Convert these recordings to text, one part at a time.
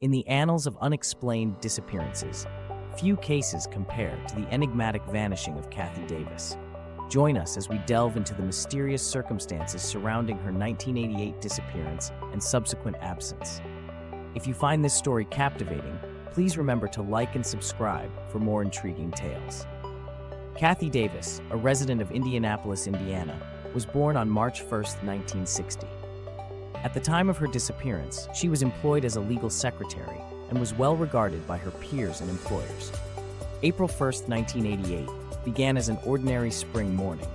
In the annals of unexplained disappearances, few cases compare to the enigmatic vanishing of Kathie Davis. Join us as we delve into the mysterious circumstances surrounding her 1988 disappearance and subsequent absence. If you find this story captivating, please remember to like and subscribe for more intriguing tales. Kathie Davis, a resident of Indianapolis, Indiana, was born on March 1, 1960. At the time of her disappearance, she was employed as a legal secretary and was well regarded by her peers and employers. April 1, 1988, began as an ordinary spring morning.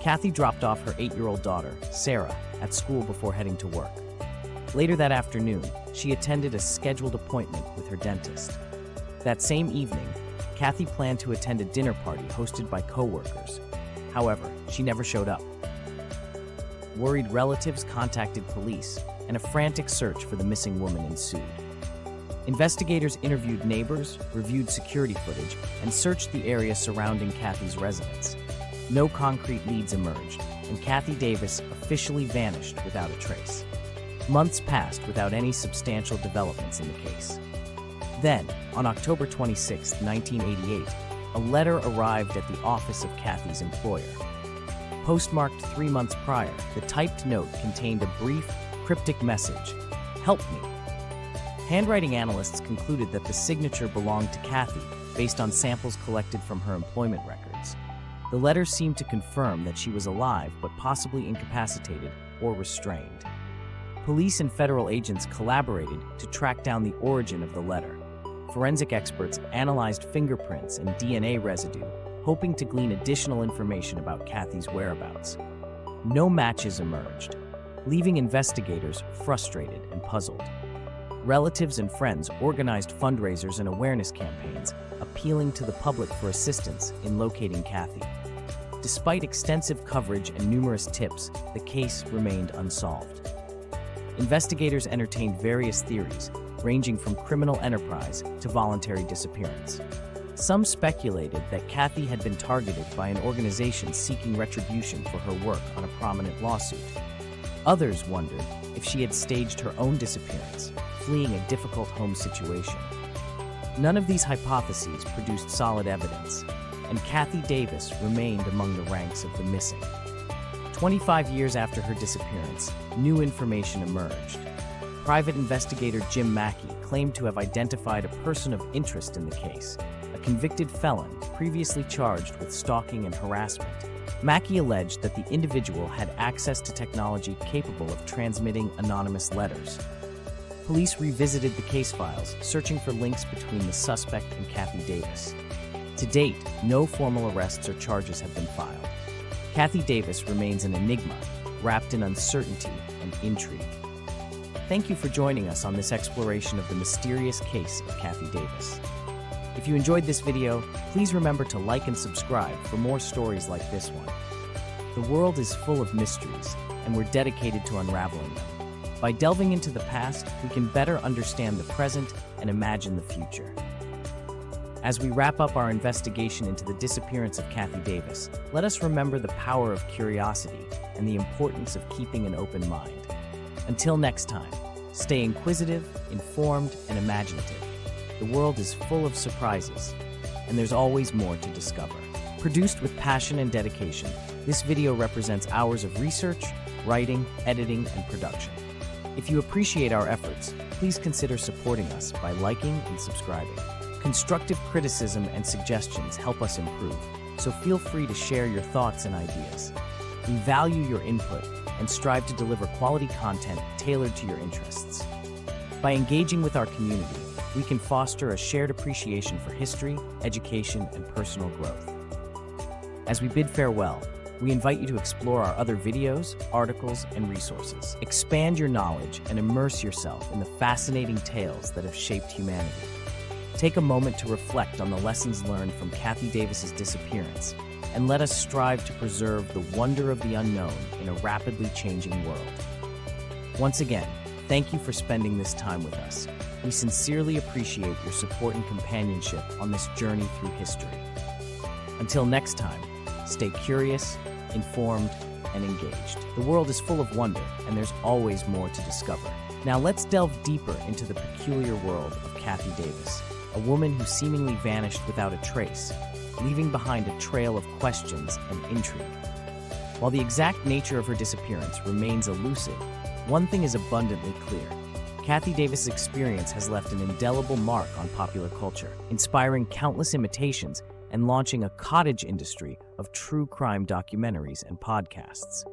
Kathie dropped off her eight year old daughter, Sarah, at school before heading to work. Later that afternoon, she attended a scheduled appointment with her dentist. That same evening, Kathie planned to attend a dinner party hosted by coworkers. However, she never showed up. Worried relatives contacted police, and a frantic search for the missing woman ensued. Investigators interviewed neighbors, reviewed security footage, and searched the area surrounding Kathie's residence. No concrete leads emerged, and Kathie Davis officially vanished without a trace. Months passed without any substantial developments in the case. Then, on October 26, 1988, a letter arrived at the office of Kathie's employer. Postmarked three months prior, the typed note contained a brief, cryptic message Help me. Handwriting analysts concluded that the signature belonged to Kathie based on samples collected from her employment records. The letter seemed to confirm that she was alive but possibly incapacitated or restrained. Police and federal agents collaborated to track down the origin of the letter. Forensic experts analyzed fingerprints and DNA residue hoping to glean additional information about Kathie's whereabouts. No matches emerged, leaving investigators frustrated and puzzled. Relatives and friends organized fundraisers and awareness campaigns, appealing to the public for assistance in locating Kathie. Despite extensive coverage and numerous tips, the case remained unsolved. Investigators entertained various theories, ranging from criminal enterprise to voluntary disappearance. Some speculated that Kathie had been targeted by an organization seeking retribution for her work on a prominent lawsuit. Others wondered if she had staged her own disappearance, fleeing a difficult home situation. None of these hypotheses produced solid evidence, and Kathie Davis remained among the ranks of the missing. 25 years after her disappearance, new information emerged. Private investigator Jim Mackey claimed to have identified a person of interest in the case, convicted felon previously charged with stalking and harassment. Mackey alleged that the individual had access to technology capable of transmitting anonymous letters. Police revisited the case files, searching for links between the suspect and Kathie Davis. To date, no formal arrests or charges have been filed. Kathie Davis remains an enigma, wrapped in uncertainty and intrigue. Thank you for joining us on this exploration of the mysterious case of Kathie Davis. If you enjoyed this video, please remember to like and subscribe for more stories like this one. The world is full of mysteries, and we're dedicated to unraveling them. By delving into the past, we can better understand the present and imagine the future. As we wrap up our investigation into the disappearance of Kathie Davis, let us remember the power of curiosity and the importance of keeping an open mind. Until next time, stay inquisitive, informed, and imaginative. The world is full of surprises, and there's always more to discover. Produced with passion and dedication, this video represents hours of research, writing, editing, and production. If you appreciate our efforts, please consider supporting us by liking and subscribing. Constructive criticism and suggestions help us improve, so feel free to share your thoughts and ideas. We value your input and strive to deliver quality content tailored to your interests. By engaging with our community, we can foster a shared appreciation for history, education, and personal growth. As we bid farewell, we invite you to explore our other videos, articles, and resources. Expand your knowledge and immerse yourself in the fascinating tales that have shaped humanity. Take a moment to reflect on the lessons learned from Kathie Davis's disappearance, and let us strive to preserve the wonder of the unknown in a rapidly changing world. Once again, thank you for spending this time with us. We sincerely appreciate your support and companionship on this journey through history. Until next time, stay curious, informed, and engaged. The world is full of wonder, and there's always more to discover. Now let's delve deeper into the peculiar world of Kathie Davis, a woman who seemingly vanished without a trace, leaving behind a trail of questions and intrigue. While the exact nature of her disappearance remains elusive, one thing is abundantly clear. Kathie Davis' experience has left an indelible mark on popular culture, inspiring countless imitations and launching a cottage industry of true crime documentaries and podcasts.